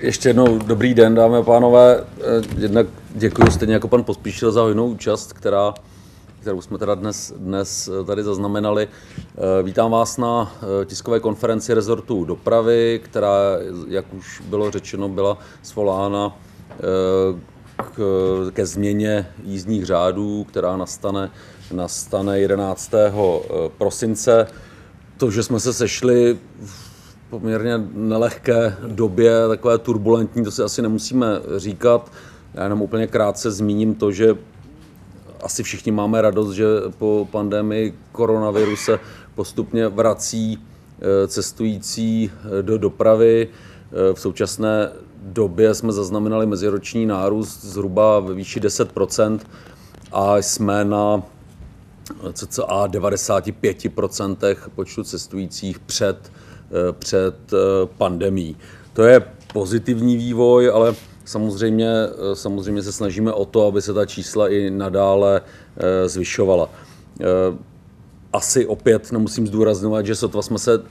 Ještě jednou dobrý den, dámy a pánové. Eh, jednak děkuji stejně jako pan Pospíšil za hojnou účast, která, kterou jsme teda dnes, dnes eh, tady zaznamenali. Eh, vítám vás na tiskové konferenci rezortu dopravy, která, jak už bylo řečeno, byla svolána k, ke změně jízdních řádů, která nastane, nastane 11. prosince. To, že jsme se sešli v poměrně nelehké době, takové turbulentní, to si asi nemusíme říkat. Já jenom úplně krátce zmíním to, že asi všichni máme radost, že po pandemii koronaviru se postupně vrací eh, cestující eh, do dopravy. Eh, v současné době jsme zaznamenali meziroční nárůst zhruba ve výši 10% a jsme na cca 95% počtu cestujících před před eh, pandemí. To je pozitivní vývoj, ale samozřejmě, eh, samozřejmě se snažíme o to, aby se ta čísla i nadále zvyšovala. Asi opět nemusím zdůrazňovat, že sotva jsme se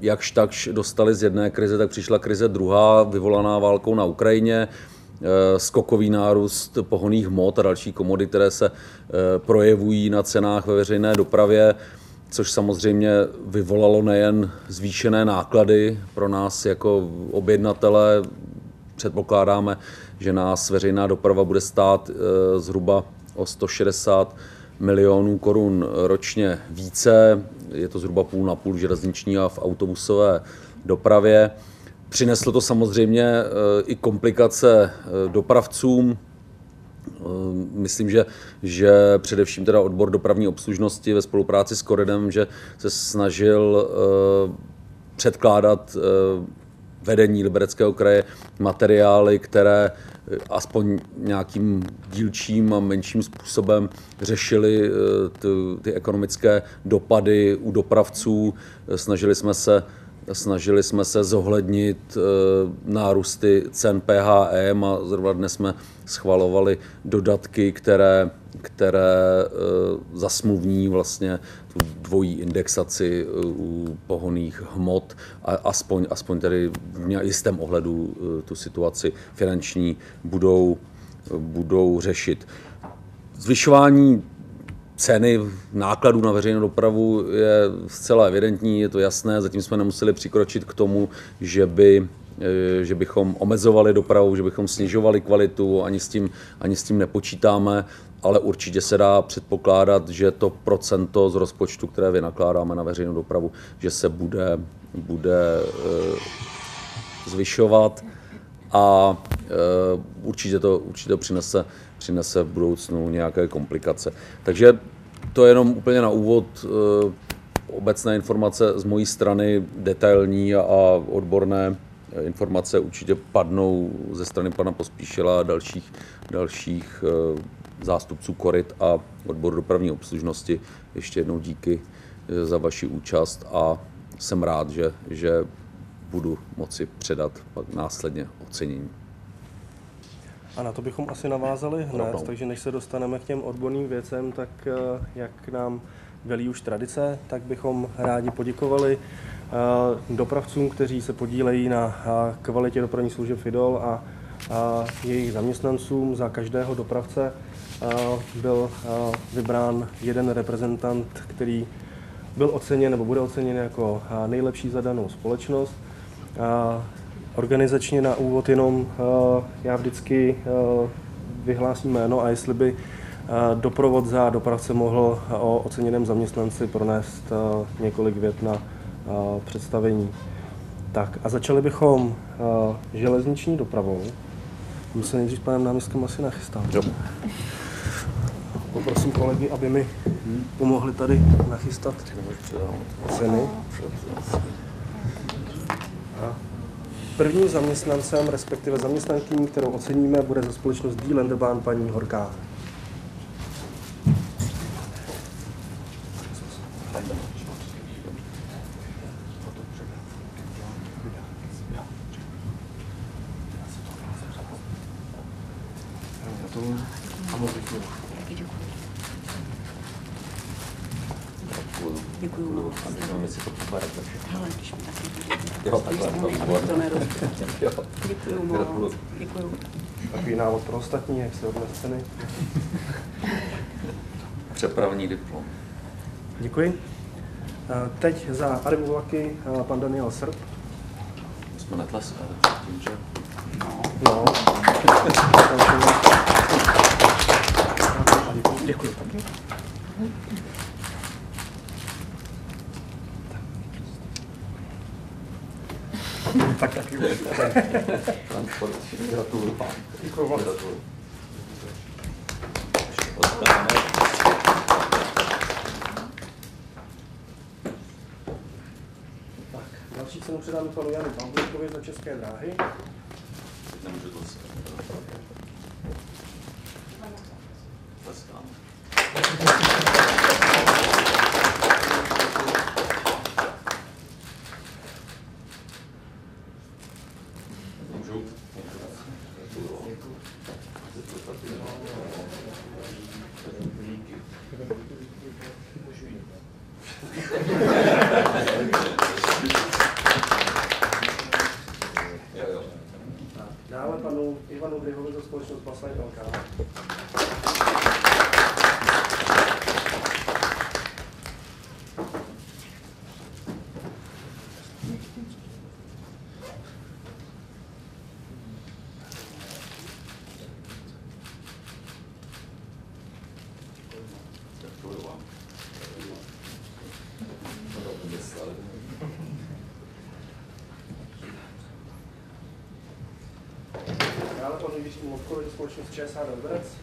jakž takž dostali z jedné krize, tak přišla krize druhá, vyvolaná válkou na Ukrajině, skokový nárůst pohoných hmot a další komody, které se projevují na cenách ve veřejné dopravě což samozřejmě vyvolalo nejen zvýšené náklady pro nás jako objednatele. Předpokládáme, že nás veřejná doprava bude stát eh, zhruba o 160 milionů korun ročně více. Je to zhruba půl na půl železniční a v autobusové dopravě. Přineslo to samozřejmě eh, i komplikace eh, dopravcům, myslím, že, že především teda odbor dopravní obslužnosti ve spolupráci s Koredem, že se snažil uh, předkládat uh, vedení Libereckého kraje materiály, které aspoň nějakým dílčím a menším způsobem řešili ty, ty ekonomické dopady u dopravců. Snažili jsme se Snažili jsme se zohlednit eh, nárůsty cen PHM a zrovna dnes jsme schvalovali dodatky, které, které eh, zasmluvní vlastně tu dvojí indexaci eh, u pohoných hmot a aspoň, aspoň tedy v jistém ohledu tu situaci finanční budou, budou řešit. Zvyšování ceny nákladů na veřejnou dopravu je zcela evidentní, je to jasné, zatím jsme nemuseli přikročit k tomu, že by eh, že bychom omezovali dopravu, že bychom snižovali kvalitu, ani s tím, ani s tím nepočítáme, ale určitě se dá předpokládat, že to procento z rozpočtu, které vynakládáme na veřejnou dopravu, že se bude, bude eh, zvyšovat a eh, určitě to, určitě to přinese přinese v budoucnu nějaké komplikace. Takže to je jenom úplně na úvod eh, obecné informace z mojí strany, detailní a odborné informace určitě padnou ze strany pana Pospíšila a dalších, dalších eh, zástupců Korit a odboru dopravní obslužnosti. Ještě jednou díky eh, za vaši účast a jsem rád, že, že budu moci předat pak následně ocenění. A na to bychom asi navázali hned, no, takže než se dostaneme k těm odborným věcem, tak eh, jak nám velí už tradice, tak bychom rádi poděkovali eh, dopravcům, kteří se podílejí na eh, kvalitě dopravní služeb FIDOL a jejich zaměstnancům. Za každého dopravce byl vybrán jeden reprezentant, který byl oceněn nebo bude oceněn jako nejlepší zadanou společnost. Organizačně na úvod jenom uh, já vždycky uh, vyhlásím jméno a jestli by uh, doprovod za dopravce mohl o oceněném zaměstnanci pronést několik vět na představení. Tak a začali bychom železniční dopravou. My se nejdřív s panem náměstkem asi nachystat. Jo. Poprosím kolegy, aby mi pomohli tady nachystat ceny. A Prvním zaměstnancem, respektive zaměstnankyní, kterou oceníme, bude za společnost D. Lenderbahn paní Horká. Děkuji. Děkuju moc. Nevím, jestli to poberete. Hele, když mi taky Jo, takhle, to. Jo. Děkuju moc. Děkuju. Takový návod pro ostatní, jak se odnést ceny. Přepravní diplom. Děkuji. Eh, Teď za Arrivu vlaky eh, pan Daniel Srb. My jsme netleskali, tím, že... No. Děkuji. Tak taky. Děkuji. Tak, další cenu předáme panu Janu Pavlíkovi za České dráhy. Nemůžu to. Můžu? Jo, jo. Dále panu Ivanu Bryhovi za společnost Paslight LK. Gratuluju vám. To mysleli. Dále panu Jiřímu Lobkovi za společnost ČSH Delberec.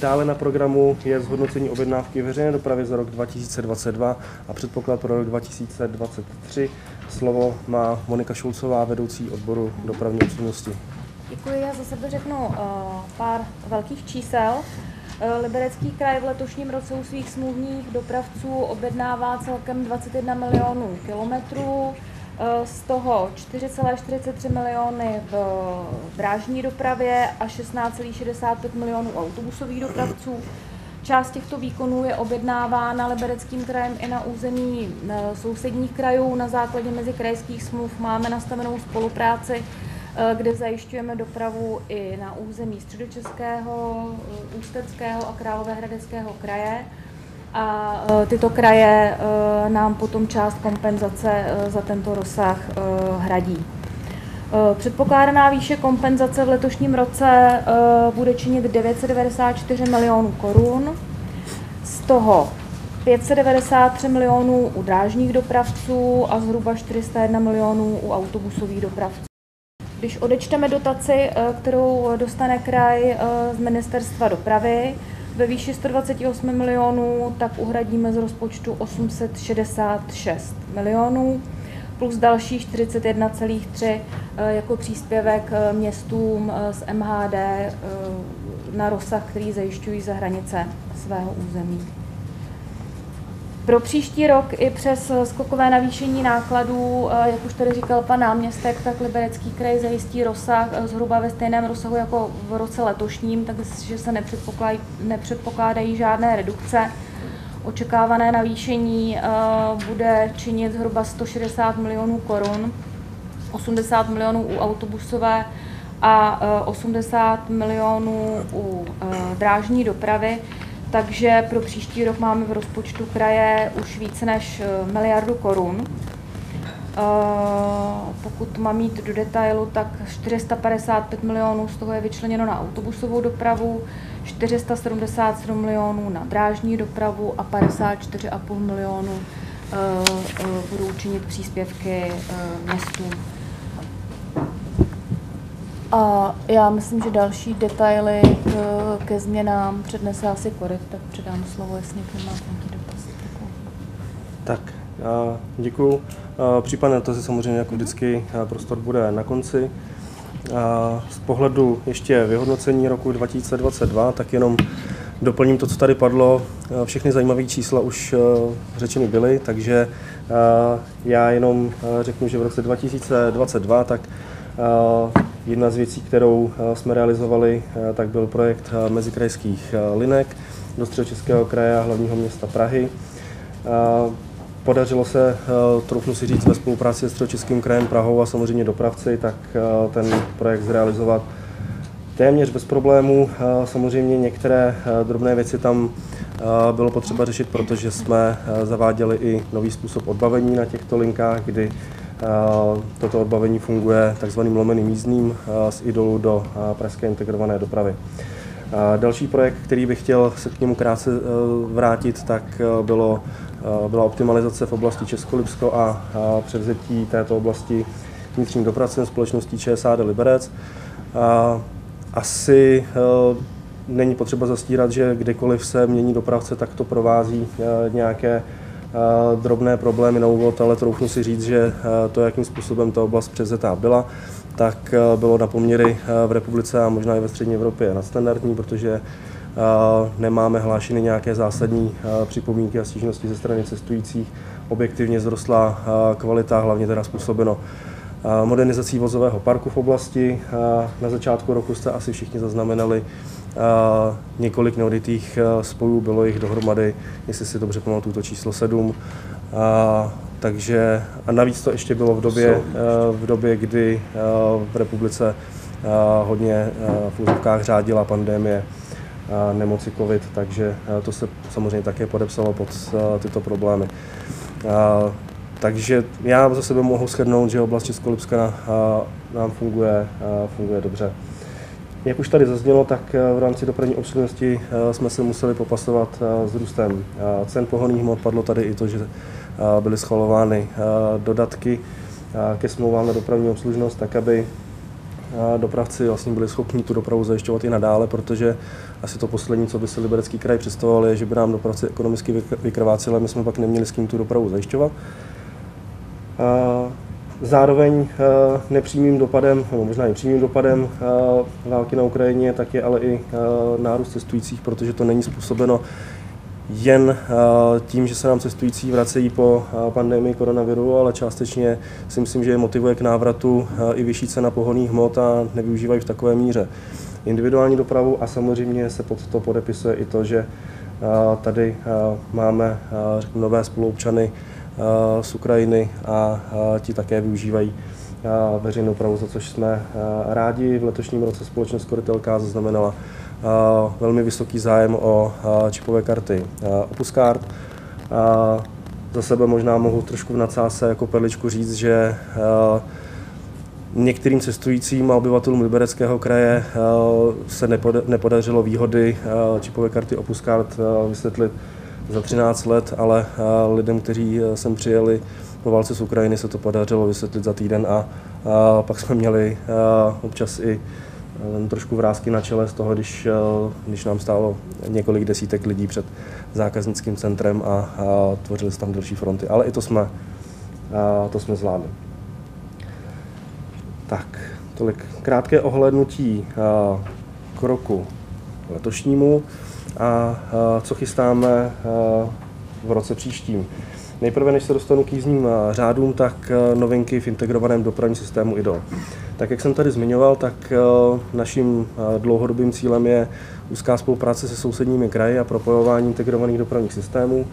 Dále na programu je zhodnocení objednávky veřejné dopravy za rok 2022 a předpoklad pro rok 2023. Slovo má Monika Šulcová, vedoucí odboru dopravní obslužnosti. Děkuji, já za sebe řeknu uh, pár velkých čísel. Uh, Liberecký kraj v letošním roce u svých smluvních dopravců objednává celkem 21 milionů kilometrů, z toho 4,43 miliony v drážní dopravě a 16,65 milionů autobusových dopravců. Část těchto výkonů je objednávána Libereckým krajem i na území eh, sousedních krajů. Na základě mezikrajských smluv máme nastavenou spolupráci, eh, kde zajišťujeme dopravu i na území Středočeského, eh, Ústeckého a Královéhradeckého kraje. A eh, tyto kraje eh, nám potom část kompenzace eh, za tento rozsah hradí. Předpokládaná výše kompenzace v letošním roce bude činit 994 milionů korun, z toho 593 milionů u drážních dopravců a zhruba 401 milionů u autobusových dopravců. Když odečteme dotaci, kterou dostane kraj z ministerstva dopravy ve výši 128 milionů, tak uhradíme z rozpočtu 866 milionů plus další 41,3 eh, jako příspěvek eh, městům eh, z MHD na rozsah, který zajišťují za hranice svého území. Pro příští rok i přes skokové navýšení nákladů, eh, jak už tady říkal pan náměstek, tak Liberecký kraj zajistí rozsah eh, zhruba ve stejném rozsahu jako v roce letošním, takže se nepředpokládají, nepředpokládají žádné redukce. Očekávané navýšení eh, bude činit zhruba 160 milionů korun, 80 milionů u autobusové a eh, 80 milionů u drážní dopravy. Takže pro příští rok máme v rozpočtu kraje už více než eh, miliardu korun. Pokud mám jít do detailu, tak 455 milionů z toho je vyčleněno na autobusovou dopravu, 477 milionů na drážní dopravu a 54,5 milionů budou učinit příspěvky městům. A já myslím, že další detaily k, ke změnám přednese asi Koryt, tak předám slovo, jestli někdo má nějaký dotaz. Tak, děkuju. Případně to samozřejmě jako vždycky prostor bude na konci. Z pohledu ještě vyhodnocení roku 2022, tak jenom doplním to, co tady padlo. Všechny zajímavé čísla už řečeny byly, takže já jenom řeknu, že v roce 2022 tak Jedna z věcí, kterou jsme realizovali, tak byl projekt mezikrajských linek do středočeského kraje a hlavního města Prahy. Podařilo se, troufnu si říct, ve spolupráci s středočeským krajem Prahou a samozřejmě dopravci, tak ten projekt zrealizovat téměř bez problémů. Samozřejmě některé drobné věci tam bylo potřeba řešit, protože jsme zaváděli i nový způsob odbavení na těchto linkách, kdy Toto odbavení funguje takzvaným lomeným jízdným z idolu do pražské integrované dopravy. Další projekt, který bych chtěl se k němu krátce e, vrátit, tak e, bylo, e, byla optimalizace v oblasti Českolipsko a převzetí této oblasti vnitřním dopravcem společností ČSAD Liberec. Asi není potřeba zastírat, že kdekoliv se mění dopravce, tak to provází nějaké drobné problémy na úvod, ale troufnu si říct, že to, jakým způsobem ta oblast převzetá byla, tak bylo na poměry v republice a možná i ve střední Evropě nadstandardní, protože nemáme hlášeny nějaké zásadní připomínky a stížnosti ze strany cestujících. Objektivně zrostla kvalita, hlavně teda způsobeno modernizací vozového parku v oblasti. Na začátku roku jste asi všichni zaznamenali několik neoditých spojů, bylo jich dohromady, jestli si dobře pamatuju, to číslo 7. Takže a navíc to ještě bylo v době, v době kdy v republice hodně v úzovkách řádila pandemie nemoci COVID, takže to se samozřejmě také podepsalo pod tyto problémy. Takže já za sebe mohu shrnout, že oblast Českolipska nám funguje, funguje dobře. Jak už tady zaznělo, tak v rámci dopravní obslužnosti jsme se museli popasovat s růstem cen pohonných hmot. Padlo tady i to, že byly schvalovány dodatky ke smlouvám na dopravní obslužnost, tak aby dopravci vlastně byli schopni tu dopravu zajišťovat i nadále, protože asi to poslední, co by si Liberecký kraj představoval, je, že by nám dopravci ekonomicky vykrváceli, my jsme pak neměli s kým tu dopravu zajišťovat. Zároveň nepřímým dopadem, nebo možná i přímým dopadem války na Ukrajině, tak je ale i nárůst cestujících, protože to není způsobeno jen tím, že se nám cestující vracejí po pandemii koronaviru, ale částečně si myslím, že je motivuje k návratu i vyšší cena pohonných hmot a nevyužívají v takové míře individuální dopravu. A samozřejmě se pod to podepisuje i to, že tady máme nové spoluobčany z Ukrajiny a ti také využívají veřejnou dopravu, za což jsme rádi. V letošním roce společnost Korytelka zaznamenala velmi vysoký zájem o čipové karty Opuscard. Za sebe možná mohu trošku v nadsázce jako perličku říct, že některým cestujícím a obyvatelům Libereckého kraje se nepodařilo výhody čipové karty Opuscard vysvětlit za 13 let, ale lidem, kteří sem přijeli po válce z Ukrajiny, se to podařilo vysvětlit za týden a, a pak jsme měli občas i trošku vrázky na čele z toho, když, když nám stálo několik desítek lidí před zákaznickým centrem a, a tvořili se tam další fronty. Ale i to jsme, a to jsme zvládli. Tak, tolik krátké ohlednutí k roku letošnímu a co chystáme v roce příštím. Nejprve, než se dostanu k jízdním řádům, tak novinky v integrovaném dopravním systému IDO. Tak jak jsem tady zmiňoval, tak naším dlouhodobým cílem je úzká spolupráce se sousedními kraji a propojování integrovaných dopravních systémů.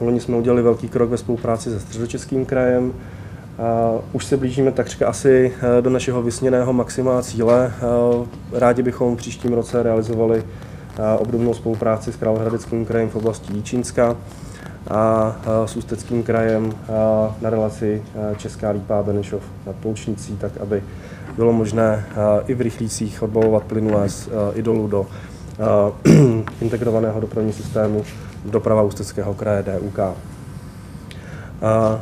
Loni jsme udělali velký krok ve spolupráci se středočeským krajem. Už se blížíme takřka asi do našeho vysněného maxima cíle. Rádi bychom v příštím roce realizovali obdobnou spolupráci s Královéhradeckým krajem v oblasti Jíčínska. a s Ústeckým krajem na relaci Česká Lípa Benešov nad Poučnicí, tak aby bylo možné i v rychlících odbavovat plynulé i dolů do integrovaného dopravního systému doprava Ústeckého kraje DUK.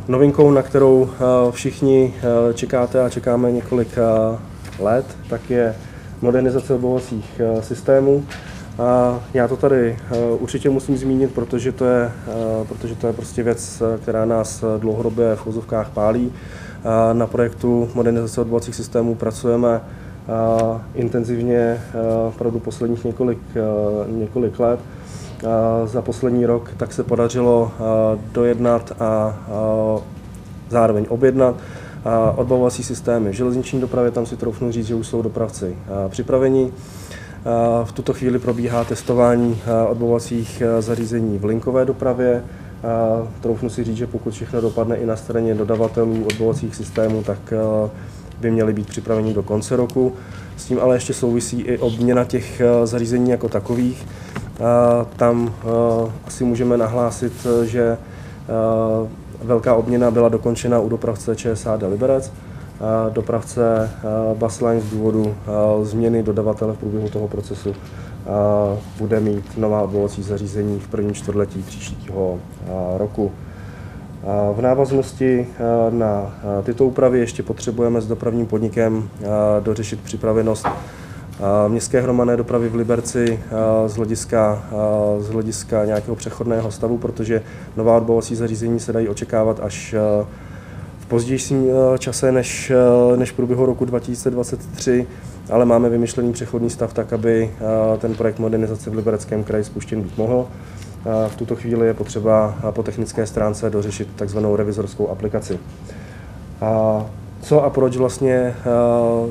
Novinkou, na kterou všichni čekáte a čekáme několik let, tak je modernizace odbavovacích systémů. Já to tady určitě musím zmínit, protože to je, protože to je prostě věc, která nás dlouhodobě v vozovkách pálí. Na projektu modernizace odbavovacích systémů pracujeme intenzivně opravdu posledních několik, několik let. Za poslední rok tak se podařilo dojednat a zároveň objednat odbavovací systémy v železniční dopravě, tam si troufnu říct, že už jsou dopravci připraveni. V tuto chvíli probíhá testování odbavovacích zařízení v linkové dopravě. Troufnu si říct, že pokud všechno dopadne i na straně dodavatelů odbavovacích systémů, tak by měly být připraveni do konce roku. S tím ale ještě souvisí i obměna těch zařízení jako takových. Tam asi můžeme nahlásit, že velká obměna byla dokončena u dopravce ČSAD Liberec. Dopravce Basline z důvodu změny dodavatele v průběhu toho procesu bude mít nová odbavovací zařízení v prvním čtvrtletí příštího roku. V návaznosti na tyto úpravy ještě potřebujeme s dopravním podnikem dořešit připravenost městské hromadné dopravy v Liberci z hlediska, z hlediska nějakého přechodného stavu, protože nová odbavovací zařízení se dají očekávat až pozdějším čase než, než v průběhu roku 2023, ale máme vymyšlený přechodný stav tak, aby ten projekt modernizace v Libereckém kraji spuštěn být mohl. V tuto chvíli je potřeba po technické stránce dořešit takzvanou revizorskou aplikaci. A co a proč vlastně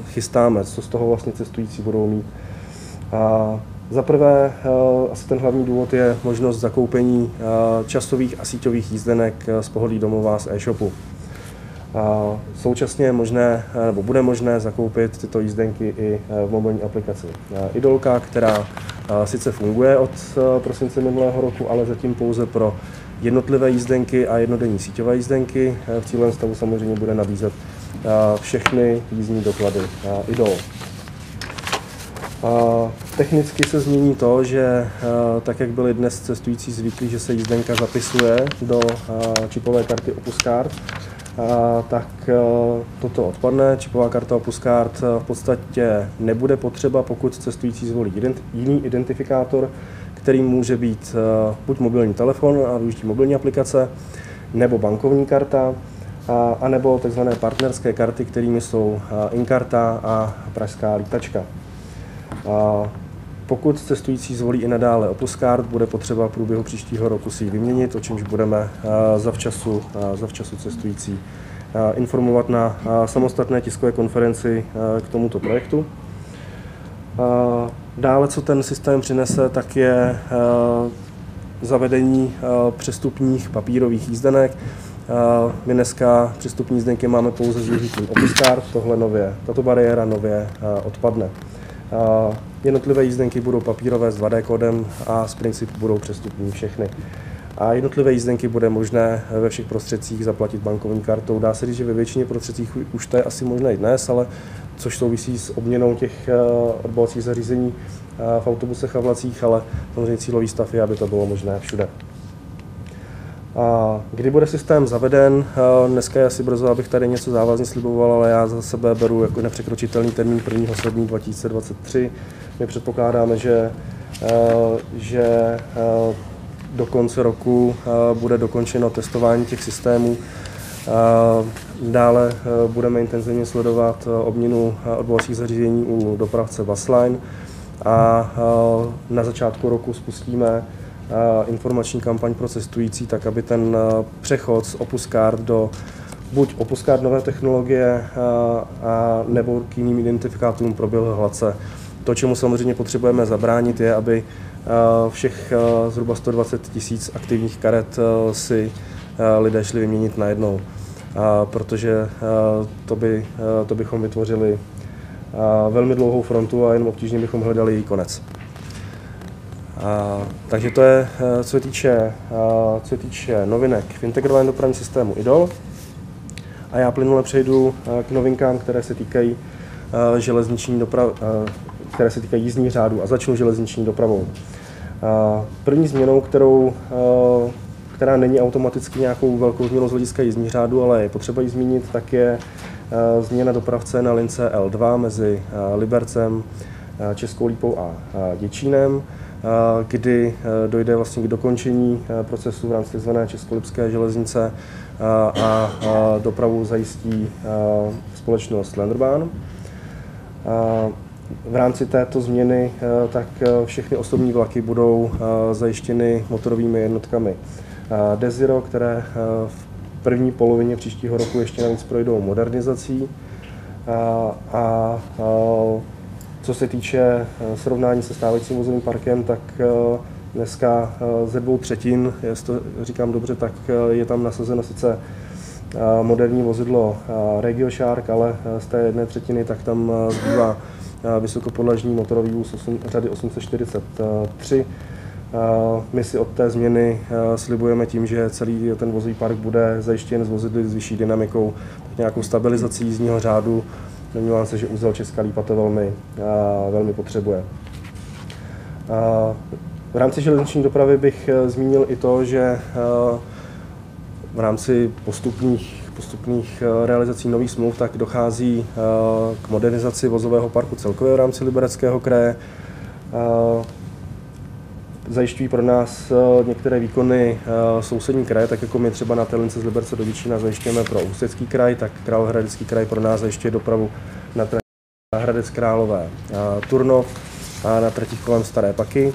chystáme, co z toho vlastně cestující budou mít. Za prvé, asi ten hlavní důvod je možnost zakoupení časových a síťových jízdenek z pohodlí domova z e-shopu. Současně je možné, nebo bude možné zakoupit tyto jízdenky i v mobilní aplikaci Idolka, která sice funguje od prosince minulého roku, ale zatím pouze pro jednotlivé jízdenky a jednodenní síťové jízdenky. V cílem stavu samozřejmě bude nabízet všechny jízdní doklady Idol. Technicky se změní to, že tak, jak byli dnes cestující zvyklí, že se jízdenka zapisuje do čipové karty Opus Card, tak toto odpadne. Čipová karta Opus Card v podstatě nebude potřeba, pokud cestující zvolí jiný identifikátor, který může být buď mobilní telefon a využití mobilní aplikace, nebo bankovní karta, anebo tzv. partnerské karty, kterými jsou Inkarta a Pražská lítačka. Pokud cestující zvolí i nadále Opus Card, bude potřeba v průběhu příštího roku si ji vyměnit, o čemž budeme zavčasu, zavčasu cestující informovat na samostatné tiskové konferenci k tomuto projektu. Dále, co ten systém přinese, tak je zavedení přestupních papírových jízdenek. My dneska přestupní jízdenky máme pouze s využitím Opus Card, tohle nově, tato bariéra nově odpadne. Jednotlivé jízdenky budou papírové s 2D kódem a z principu budou přestupní všechny. A jednotlivé jízdenky bude možné ve všech prostředcích zaplatit bankovní kartou. Dá se říct, že ve většině prostředcích už to je asi možné i dnes, ale což souvisí s obměnou těch odbavovacích zařízení v autobusech a vlacích, ale samozřejmě cílový stav je, aby to bylo možné všude. A kdy bude systém zaveden? Dneska je asi brzo, abych tady něco závazně sliboval, ale já za sebe beru jako nepřekročitelný termín 1. 7. 2023. My předpokládáme, že, že do konce roku bude dokončeno testování těch systémů. Dále budeme intenzivně sledovat obměnu odvolacích zařízení u dopravce Basline a na začátku roku spustíme informační kampaň pro cestující, tak aby ten přechod z Opus Card do buď Opus Card nové technologie a nebo k jiným identifikátorům proběhl hladce. To, čemu samozřejmě potřebujeme zabránit, je, aby všech zhruba 120 tisíc aktivních karet si lidé šli vyměnit najednou, protože to, by, to bychom vytvořili velmi dlouhou frontu a jenom obtížně bychom hledali její konec. Takže to je, co se týče, co se týče novinek v integrovaném dopravním systému IDOL. A já plynule přejdu k novinkám, které se týkají železniční dopravy, které se týkají jízdních řádů a začnu železniční dopravou. První změnou, kterou, která není automaticky nějakou velkou změnou z hlediska jízdních řádů, ale je potřeba ji zmínit, tak je změna dopravce na lince L2 mezi Libercem, Českou Lípou a Děčínem, kdy dojde vlastně k dokončení procesu v rámci tzv. Českolipské železnice a dopravu zajistí společnost Lenderbahn. V rámci této změny tak všechny osobní vlaky budou zajištěny motorovými jednotkami Desiro, které v první polovině příštího roku ještě navíc projdou modernizací. A, a, a co se týče srovnání se stávajícím vozovým parkem, tak dneska ze dvou třetin, jestli to říkám dobře, tak je tam nasazeno sice moderní vozidlo RegioShark, ale z té jedné třetiny tak tam zbývá vysokopodlažní motorový vůz řady 843. My si od té změny slibujeme tím, že celý ten vozový park bude zajištěn s vozidly s vyšší dynamikou, tak nějakou stabilizací jízdního řádu. Domnívám se, že úzel Česká Lípa to velmi, velmi potřebuje. V rámci železniční dopravy bych e, zmínil i to, že v rámci postupných, postupných realizací nových smluv tak dochází k modernizaci vozového parku celkově v rámci Libereckého kraje zajišťují pro nás eh, některé výkony eh, sousední kraje, tak jako my třeba na Telince z Liberce do Děčína zajišťujeme pro Ústecký kraj, tak Královéhradecký kraj pro nás zajišťuje dopravu na trati Hradec Králové Turnov a na tratích kolem Staré Paky.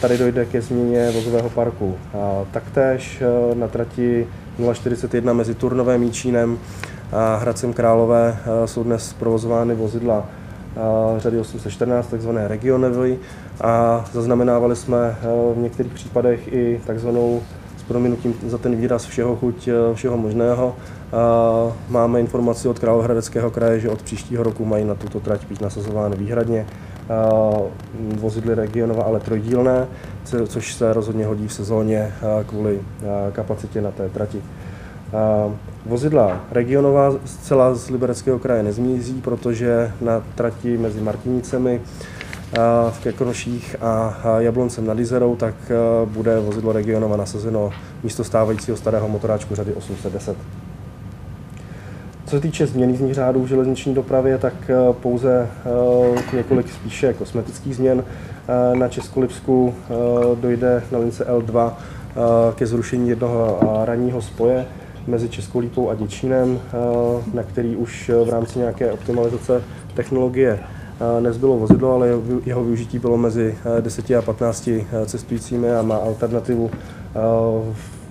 Tady dojde ke změně vozového parku. Taktéž eh, na trati 041 mezi Turnovém Jíčínem a Hradcem Králové jsou dnes provozovány vozidla řady 814, takzvané regionevy, a zaznamenávali jsme eh, v některých případech i takzvanou s prominutím za ten výraz všeho chuť, eh, všeho možného. Máme informaci od Královéhradeckého kraje, že od příštího roku mají na tuto trať být nasazovány výhradně vozidly regionova, ale trojdílné, což se rozhodně hodí v sezóně kvůli kapacitě na té trati. Vozidla regionová zcela z Libereckého kraje nezmizí, protože na trati mezi Martinicemi v Kekonoších a Jabloncem nad Izerou, tak bude vozidlo regionova nasazeno místo stávajícího starého motoráčku řady 810. Co se týče změn jízdních řádů v železniční dopravě, tak pouze několik spíše kosmetických změn. Na Českolipsku dojde na lince L2 ke zrušení jednoho ranního spoje mezi Českou Lípou a Děčínem, na který už v rámci nějaké optimalizace technologie nezbylo vozidlo, ale jeho využití bylo mezi 10 a 15 cestujícími a má alternativu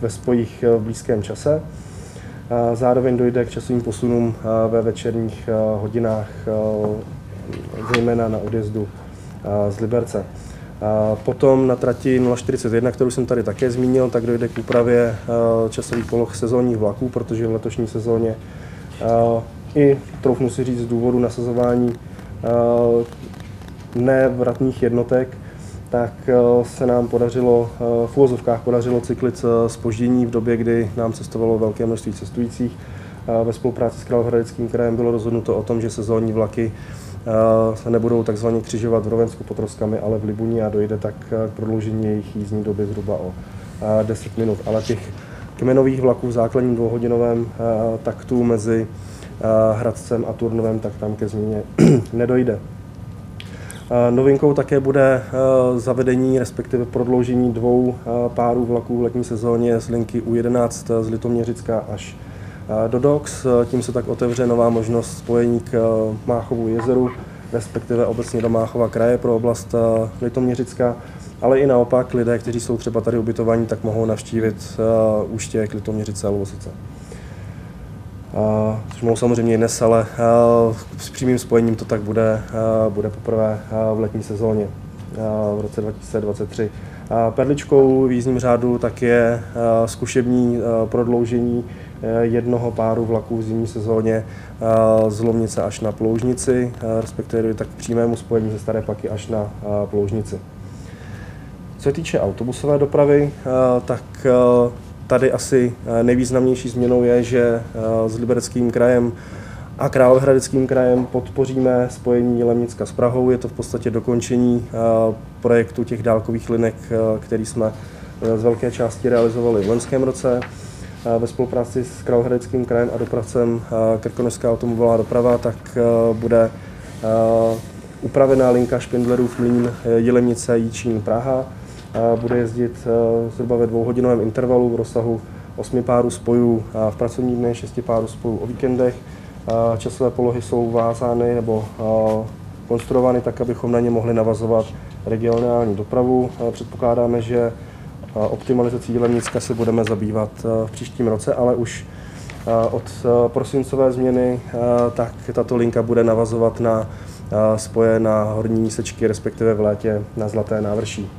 ve spojích v blízkém čase. Zároveň dojde k časovým posunům ve večerních hodinách, zejména na odjezdu z Liberce. Potom na trati 041, kterou jsem tady také zmínil, tak dojde k úpravě časových poloh sezónních vlaků, protože v letošní sezóně i, troufnu si říct, z důvodu nasazování nevratných jednotek, tak se nám podařilo, v úvozovkách podařilo cyklit spoždění v době, kdy nám cestovalo velké množství cestujících. Ve spolupráci s Královéhradeckým krajem bylo rozhodnuto o tom, že sezónní vlaky se nebudou takzvaně křižovat v Rovensku pod Troskami, ale v Libuní a dojde tak k prodloužení jejich jízdní doby zhruba o 10 minut. Ale těch kmenových vlaků v základním dvouhodinovém taktu mezi Hradcem a Turnovem, tak tam ke změně nedojde. Novinkou také bude zavedení, respektive prodloužení dvou párů vlaků v letní sezóně z linky U11 z Litoměřicka až do DOX. Tím se tak otevře nová možnost spojení k Máchovu jezeru, respektive obecně do Máchova kraje pro oblast Litoměřicka, ale i naopak lidé, kteří jsou třeba tady ubytovaní, tak mohou navštívit Úštěk, Litoměřice a Lovosice. Což mohou samozřejmě dnes, ale s přímým spojením to tak bude, bude poprvé v letní sezóně v roce 2023. Perličkou v jízdním řádu tak je zkušební prodloužení jednoho páru vlaků v zimní sezóně z Lomnice až na Ploužnici, respektive tak k přímému spojení ze Staré Paky až na Ploužnici. Co se týče autobusové dopravy, tak tady asi nejvýznamnější změnou je, že s Libereckým krajem a Královéhradeckým krajem podpoříme spojení Lemnicka s Prahou. Je to v podstatě dokončení projektu těch dálkových linek, který jsme z velké části realizovali v loňském roce ve spolupráci s Královéhradeckým krajem a dopravcem Krkonožská automobilová doprava, tak bude upravená linka Špindlerův mlín Jilemnice Jíčín Praha. Bude jezdit zhruba ve dvouhodinovém intervalu v rozsahu 8 párů spojů v pracovní dny, 6 párů spojů o víkendech. Časové polohy jsou vázány nebo konstruovány tak, abychom na ně mohli navazovat regionální dopravu. Předpokládáme, že optimalizací Lemnicka se budeme zabývat v příštím roce, ale už od prosincové změny tak tato linka bude navazovat na spoje na horní mísečky, respektive v létě na Zlaté návrší.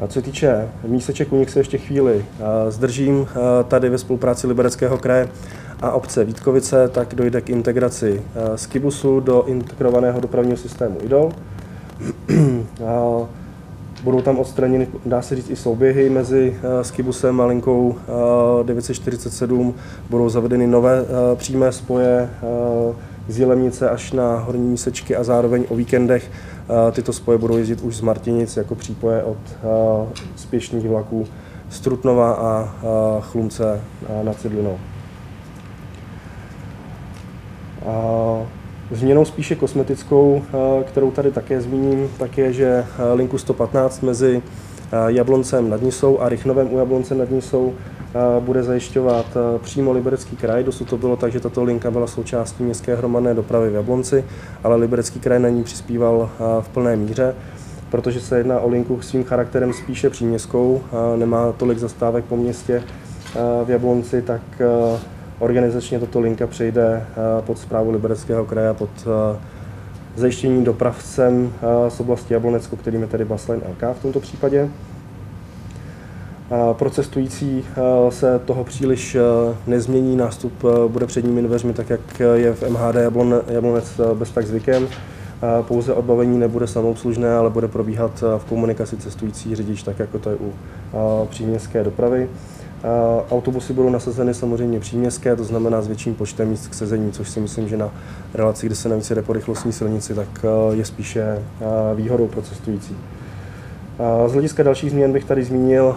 A co se týče míseček, u nich se ještě chvíli zdržím. Tady ve spolupráci Libereckého kraje a obce Vítkovice, tak dojde k integraci z Kibusu do integrovaného dopravního systému IDOL. Budou tam odstraněny, dá se říct, i souběhy mezi Skibusem a linkou 947. Budou zavedeny nové přímé spoje z Jilemnice až na horní mísečky a zároveň o víkendech tyto spoje budou jezdit už z Martinic jako přípoje od spěšných vlaků z Trutnova a Chlumce nad Cidlinou. Změnou spíše kosmetickou, kterou tady také zmíním, tak je, že linku 115 mezi Jabloncem nad Nisou a Rychnovem u Jablonce nad Nisou bude zajišťovat přímo Liberecký kraj. Dosud to bylo tak, že tato linka byla součástí městské hromadné dopravy v Jablonci, ale Liberecký kraj na ní přispíval v plné míře, protože se jedná o linku svým charakterem spíše příměstskou, nemá tolik zastávek po městě v Jablonci, tak organizačně tato linka přejde pod zprávu Libereckého kraje pod zajištění dopravcem z oblasti Jablonecko, kterým je tedy Basline LK v tomto případě. Pro cestující se toho příliš nezmění, nástup bude předními dveřmi, tak jak je v MHD Jablonec bez tak zvykem. Pouze odbavení nebude samoobslužné, ale bude probíhat v komunikaci cestující řidič, tak jako to je u příměstské dopravy. Autobusy budou nasazeny samozřejmě příměstské, to znamená s větším počtem míst k sezení, což si myslím, že na relaci, kde se navíc jde po rychlostní silnici, tak je spíše výhodou pro cestující. Z hlediska dalších změn bych tady zmínil,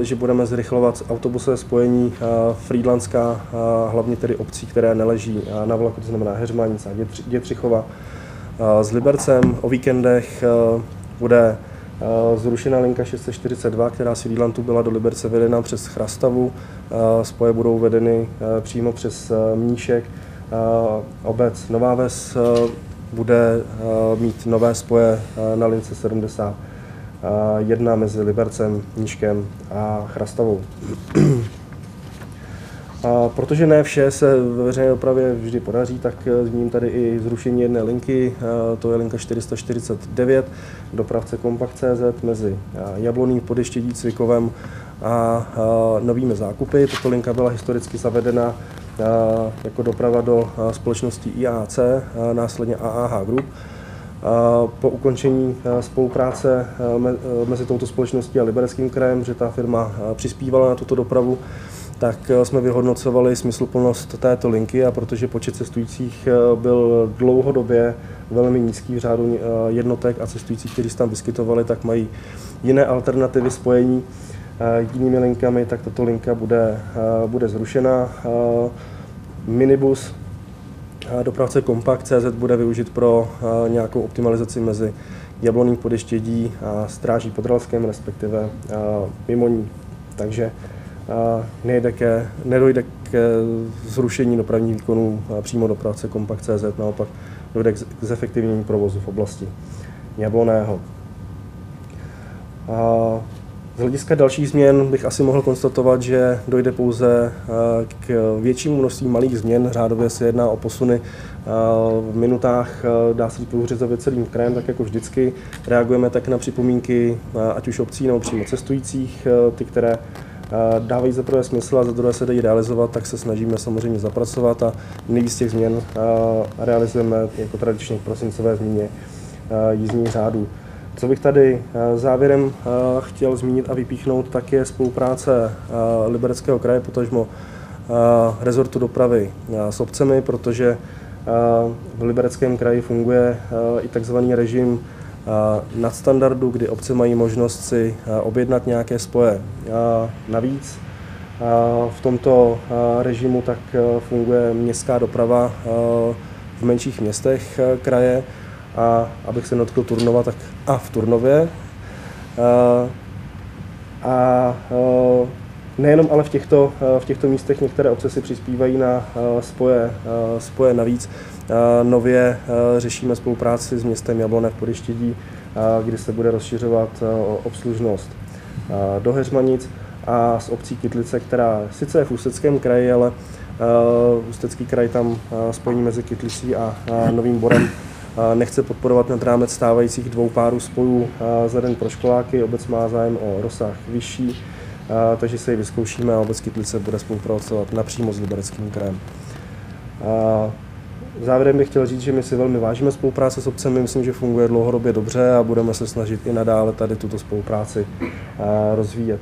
že budeme zrychlovat autobusové spojení Frýdlanská, hlavně tedy obcí, které neleží na vlaku, to znamená Heřmanice a Dětřichova. S Libercem o víkendech bude zrušená linka 642, která z Frýdlantu byla do Liberce vedena přes Chrastavu. Spoje budou vedeny přímo přes Mníšek. Obec Nová Ves bude mít nové spoje na lince 70 jedna mezi Libercem, Nížkem a Chrastavou. A protože ne vše se ve veřejné dopravě vždy podaří, tak eh, zmíním tady i zrušení jedné linky, to je linka 449, dopravce Kompakt.cz mezi Jabloným, Podeštědí, Cvikovem a novými zákupy. Tato linka byla historicky zavedena jako doprava do společnosti IAC, následně AAH Group. Po ukončení spolupráce mezi touto společností a Libereckým krajem, že ta firma přispívala na tuto dopravu, tak jsme vyhodnocovali smysluplnost této linky a protože počet cestujících byl dlouhodobě velmi nízký v řádu jednotek a cestujících, kteří se tam vyskytovali, tak mají jiné alternativy spojení jinými linkami, tak tato linka bude, bude zrušena. Minibus dopravce Compact.cz bude využit pro nějakou optimalizaci mezi Jabloným podeštědí a Stráží pod respektive mimo ní. Takže nejde ke, nedojde k zrušení dopravních výkonů přímo dopravce Compact.cz, naopak dojde k zefektivnění provozu v oblasti Jabloného. Z hlediska dalších změn bych asi mohl konstatovat, že dojde pouze eh, k většímu množství malých změn. Řádově se jedná o posuny eh, v minutách, eh, dá se průřezově celým krajem, tak jako vždycky. Reagujeme tak na připomínky ať už obcí nebo přímo cestujících, ty, které dávají za prvé smysl a za druhé se dají realizovat, tak se snažíme samozřejmě zapracovat a nejvíc těch změn realizujeme jako tradičně v prosincové změně jízdních řádů. Co bych tady závěrem chtěl zmínit a vypíchnout, tak je spolupráce Libereckého kraje, potažmo rezortu dopravy s obcemi, protože v Libereckém kraji funguje i takzvaný režim nadstandardu, kdy obce mají možnost si objednat nějaké spoje navíc. V tomto režimu tak funguje městská doprava v menších městech kraje a abych se dotkl Turnova, tak a v Turnově. A, a nejenom ale v těchto, v těchto místech některé obce si přispívají na spoje, spoje navíc. Nově řešíme spolupráci s městem Jablone v Podeštědí, kdy se bude rozšiřovat obslužnost do Heřmanic a s obcí Kytlice, která sice je v Ústeckém kraji, ale Ústecký kraj tam spojení mezi Kytlicí a Novým Borem nechce podporovat nad rámec stávajících dvou párů spojů za pro školáky. Obec má zájem o rozsah vyšší, takže se ji vyzkoušíme a obec Kytlice bude spolupracovat napřímo s Libereckým krajem. Závěrem bych chtěl říct, že my si velmi vážíme spolupráce s obcemi, myslím, že funguje dlouhodobě dobře a budeme se snažit i nadále tady tuto spolupráci rozvíjet.